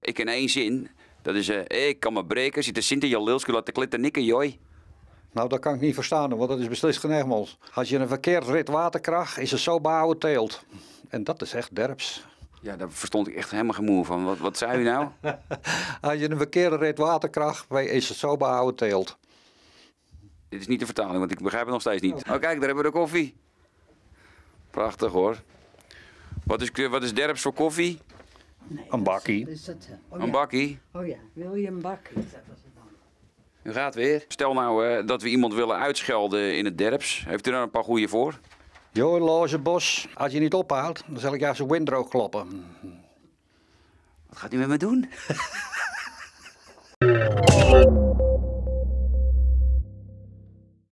Ik ken één zin. Dat is, eh, ik kan me breken, zit de Sint in je laat de klitter nikken, jooi. Nou, dat kan ik niet verstaan, want dat is beslist geen Egmond. Als je een verkeerd rit water krijgt, is het zo behouden teelt. En dat is echt derps. Ja, daar verstond ik echt helemaal geen moe van. Wat, wat zei u nou? Als je een verkeerde rit water krijgt, is het zo behouden teelt. Dit is niet de vertaling, want ik begrijp het nog steeds niet. Oh, kijk, daar hebben we de koffie. Prachtig hoor. Wat is, wat is derps voor koffie? Nee, Een bakkie. Is dat, eh, oh Een ja. bakkie. Oh ja, wil je een bakkie? U gaat weer. Stel nou eh, dat we iemand willen uitschelden in het derps. Heeft u daar een paar goeie voor? Jo, Lozenbos, als je niet ophaalt, dan zal ik jou zijn windroog kloppen. Wat gaat u met me doen?